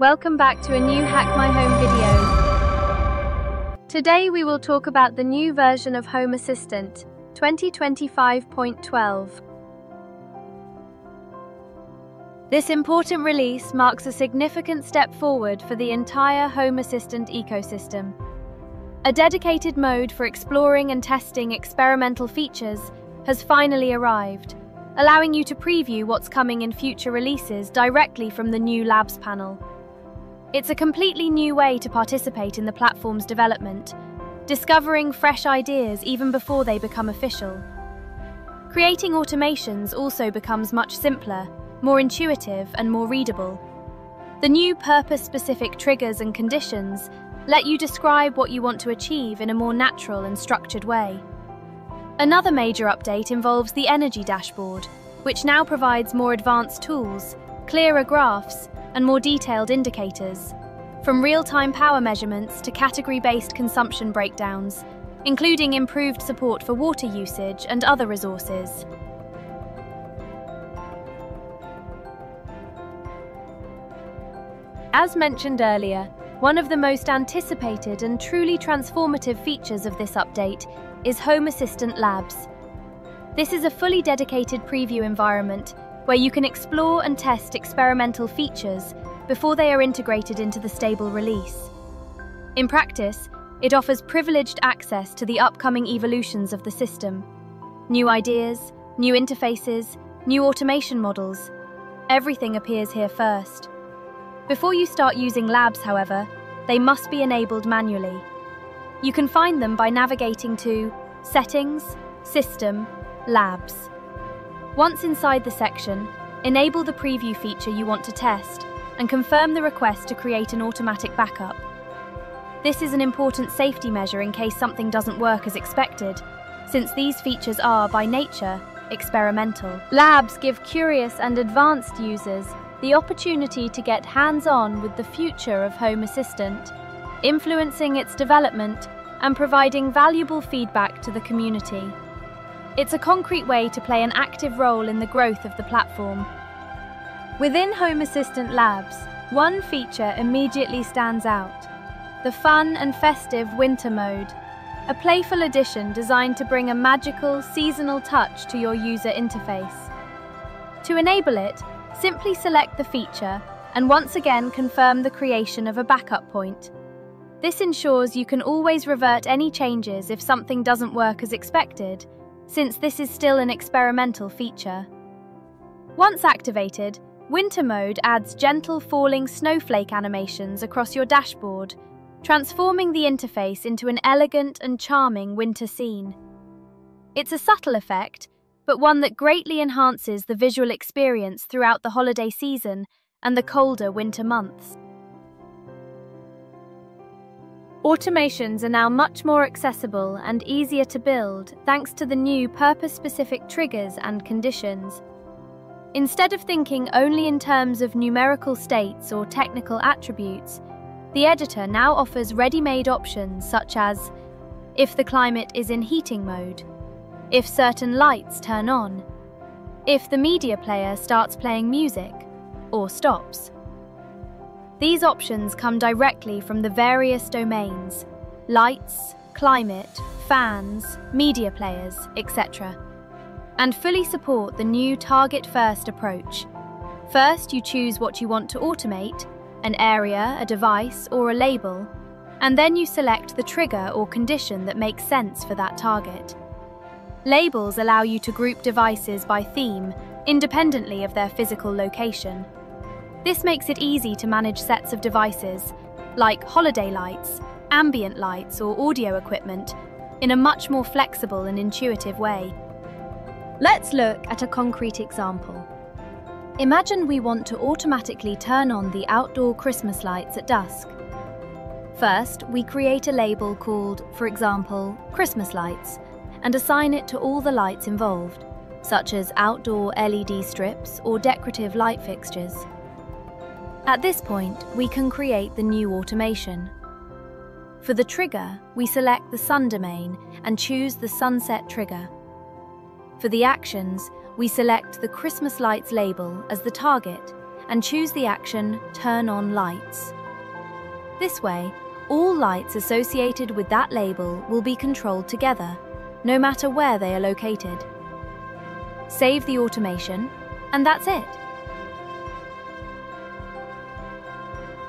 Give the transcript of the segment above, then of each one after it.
Welcome back to a new Hack My Home video. Today we will talk about the new version of Home Assistant, 2025.12. This important release marks a significant step forward for the entire Home Assistant ecosystem. A dedicated mode for exploring and testing experimental features has finally arrived, allowing you to preview what's coming in future releases directly from the new Labs panel. It's a completely new way to participate in the platform's development, discovering fresh ideas even before they become official. Creating automations also becomes much simpler, more intuitive, and more readable. The new purpose-specific triggers and conditions let you describe what you want to achieve in a more natural and structured way. Another major update involves the Energy Dashboard, which now provides more advanced tools, clearer graphs, and more detailed indicators, from real-time power measurements to category-based consumption breakdowns, including improved support for water usage and other resources. As mentioned earlier, one of the most anticipated and truly transformative features of this update is Home Assistant Labs. This is a fully dedicated preview environment where you can explore and test experimental features before they are integrated into the stable release. In practice, it offers privileged access to the upcoming evolutions of the system. New ideas, new interfaces, new automation models. Everything appears here first. Before you start using labs, however, they must be enabled manually. You can find them by navigating to Settings, System, Labs. Once inside the section, enable the preview feature you want to test and confirm the request to create an automatic backup. This is an important safety measure in case something doesn't work as expected, since these features are, by nature, experimental. Labs give curious and advanced users the opportunity to get hands-on with the future of Home Assistant, influencing its development and providing valuable feedback to the community. It's a concrete way to play an active role in the growth of the platform. Within Home Assistant Labs, one feature immediately stands out the fun and festive winter mode, a playful addition designed to bring a magical, seasonal touch to your user interface. To enable it, simply select the feature and once again confirm the creation of a backup point. This ensures you can always revert any changes if something doesn't work as expected since this is still an experimental feature. Once activated, Winter Mode adds gentle falling snowflake animations across your dashboard, transforming the interface into an elegant and charming winter scene. It's a subtle effect, but one that greatly enhances the visual experience throughout the holiday season and the colder winter months. Automations are now much more accessible and easier to build thanks to the new purpose-specific triggers and conditions. Instead of thinking only in terms of numerical states or technical attributes, the editor now offers ready-made options such as if the climate is in heating mode, if certain lights turn on, if the media player starts playing music, or stops. These options come directly from the various domains lights, climate, fans, media players, etc. and fully support the new target first approach. First, you choose what you want to automate an area, a device, or a label and then you select the trigger or condition that makes sense for that target. Labels allow you to group devices by theme, independently of their physical location. This makes it easy to manage sets of devices, like holiday lights, ambient lights or audio equipment, in a much more flexible and intuitive way. Let's look at a concrete example. Imagine we want to automatically turn on the outdoor Christmas lights at dusk. First, we create a label called, for example, Christmas lights, and assign it to all the lights involved, such as outdoor LED strips or decorative light fixtures. At this point, we can create the new automation. For the trigger, we select the sun domain and choose the sunset trigger. For the actions, we select the Christmas lights label as the target and choose the action Turn on Lights. This way, all lights associated with that label will be controlled together, no matter where they are located. Save the automation, and that's it.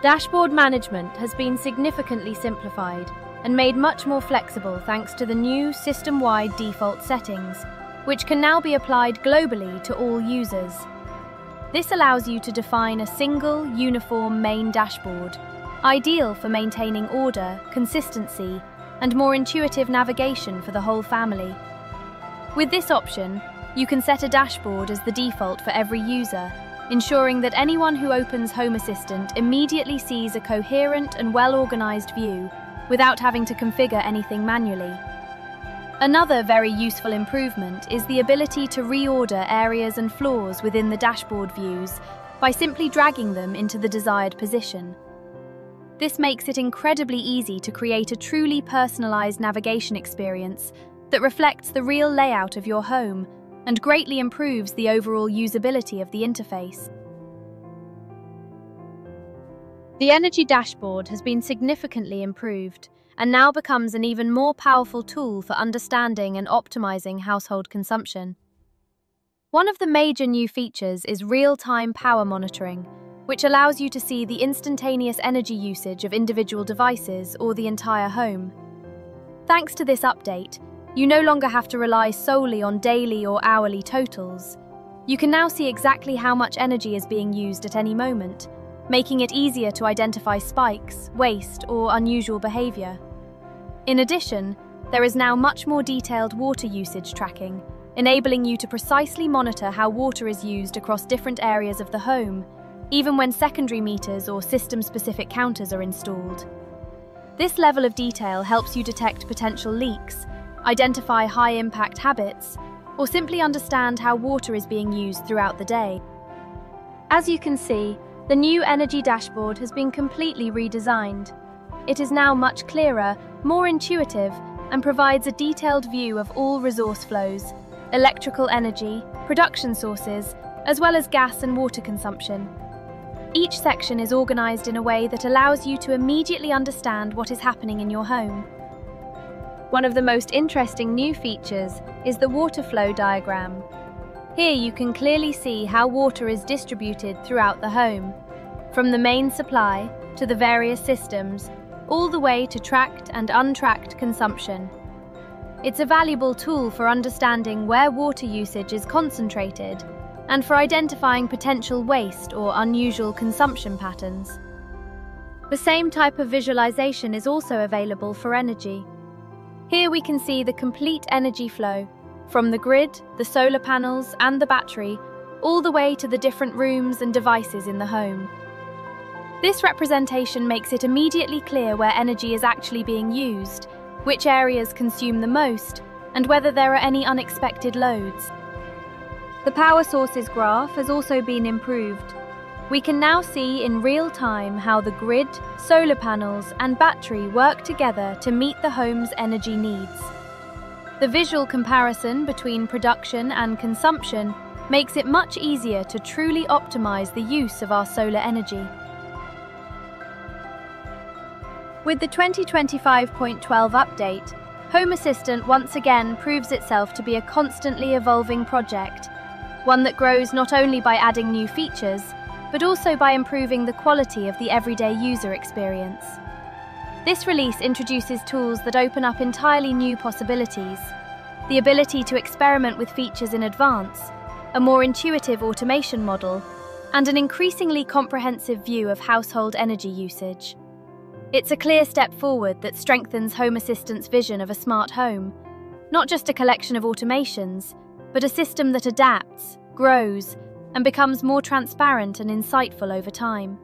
Dashboard management has been significantly simplified and made much more flexible thanks to the new system-wide default settings, which can now be applied globally to all users. This allows you to define a single, uniform main dashboard, ideal for maintaining order, consistency, and more intuitive navigation for the whole family. With this option, you can set a dashboard as the default for every user, ensuring that anyone who opens Home Assistant immediately sees a coherent and well-organized view without having to configure anything manually. Another very useful improvement is the ability to reorder areas and floors within the dashboard views by simply dragging them into the desired position. This makes it incredibly easy to create a truly personalised navigation experience that reflects the real layout of your home and greatly improves the overall usability of the interface. The Energy Dashboard has been significantly improved and now becomes an even more powerful tool for understanding and optimizing household consumption. One of the major new features is real-time power monitoring, which allows you to see the instantaneous energy usage of individual devices or the entire home. Thanks to this update, you no longer have to rely solely on daily or hourly totals. You can now see exactly how much energy is being used at any moment, making it easier to identify spikes, waste, or unusual behaviour. In addition, there is now much more detailed water usage tracking, enabling you to precisely monitor how water is used across different areas of the home, even when secondary meters or system-specific counters are installed. This level of detail helps you detect potential leaks, identify high-impact habits, or simply understand how water is being used throughout the day. As you can see, the new energy dashboard has been completely redesigned. It is now much clearer, more intuitive, and provides a detailed view of all resource flows, electrical energy, production sources, as well as gas and water consumption. Each section is organised in a way that allows you to immediately understand what is happening in your home. One of the most interesting new features is the water flow diagram, here you can clearly see how water is distributed throughout the home, from the main supply to the various systems, all the way to tracked and untracked consumption. It's a valuable tool for understanding where water usage is concentrated and for identifying potential waste or unusual consumption patterns. The same type of visualization is also available for energy. Here we can see the complete energy flow from the grid, the solar panels, and the battery, all the way to the different rooms and devices in the home. This representation makes it immediately clear where energy is actually being used, which areas consume the most, and whether there are any unexpected loads. The power sources graph has also been improved. We can now see in real time how the grid, solar panels, and battery work together to meet the home's energy needs. The visual comparison between production and consumption makes it much easier to truly optimize the use of our solar energy. With the 2025.12 update, Home Assistant once again proves itself to be a constantly evolving project, one that grows not only by adding new features, but also by improving the quality of the everyday user experience. This release introduces tools that open up entirely new possibilities. The ability to experiment with features in advance, a more intuitive automation model, and an increasingly comprehensive view of household energy usage. It's a clear step forward that strengthens Home Assistant's vision of a smart home, not just a collection of automations, but a system that adapts, grows, and becomes more transparent and insightful over time.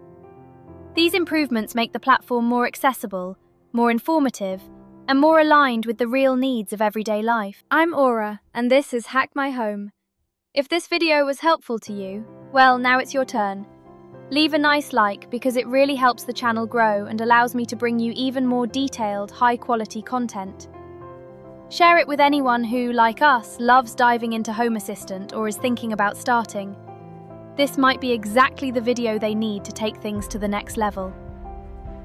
These improvements make the platform more accessible, more informative, and more aligned with the real needs of everyday life. I'm Aura, and this is Hack My Home. If this video was helpful to you, well, now it's your turn. Leave a nice like because it really helps the channel grow and allows me to bring you even more detailed, high-quality content. Share it with anyone who, like us, loves diving into Home Assistant or is thinking about starting. This might be exactly the video they need to take things to the next level.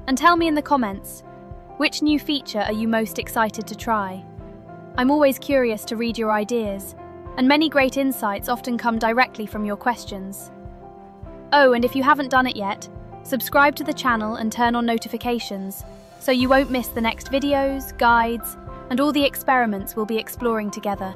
And tell me in the comments, which new feature are you most excited to try? I'm always curious to read your ideas, and many great insights often come directly from your questions. Oh, and if you haven't done it yet, subscribe to the channel and turn on notifications so you won't miss the next videos, guides, and all the experiments we'll be exploring together.